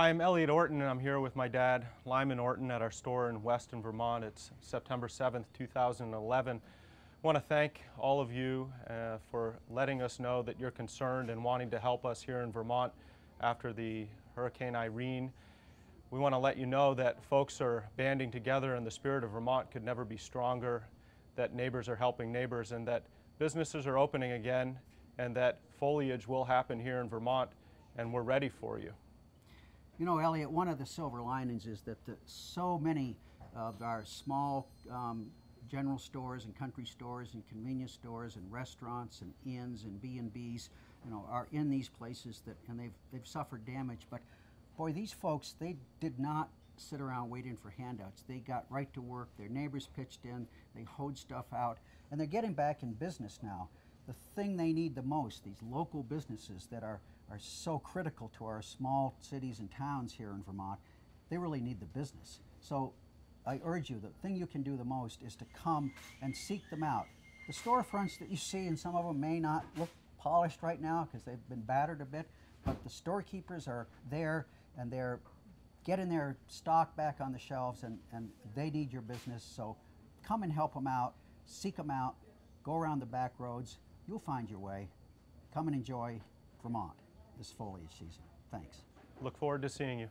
Hi, I'm Eliot Orton, and I'm here with my dad, Lyman Orton, at our store in Weston, Vermont. It's September 7th, 2011. I want to thank all of you uh, for letting us know that you're concerned and wanting to help us here in Vermont after the Hurricane Irene. We want to let you know that folks are banding together and the spirit of Vermont could never be stronger, that neighbors are helping neighbors, and that businesses are opening again, and that foliage will happen here in Vermont, and we're ready for you. You know, Eliot, one of the silver linings is that the, so many of our small um, general stores and country stores and convenience stores and restaurants and inns and B&Bs, you know, are in these places that, and they've, they've suffered damage. But boy, these folks, they did not sit around waiting for handouts. They got right to work. Their neighbors pitched in. They hoed stuff out. And they're getting back in business now. The thing they need the most, these local businesses that are are so critical to our small cities and towns here in Vermont, they really need the business. So I urge you, the thing you can do the most is to come and seek them out. The storefronts that you see, and some of them may not look polished right now because they've been battered a bit, but the storekeepers are there and they're getting their stock back on the shelves and, and they need your business. So come and help them out, seek them out, go around the back roads. You'll find your way. Come and enjoy Vermont this foliage season. Thanks. Look forward to seeing you.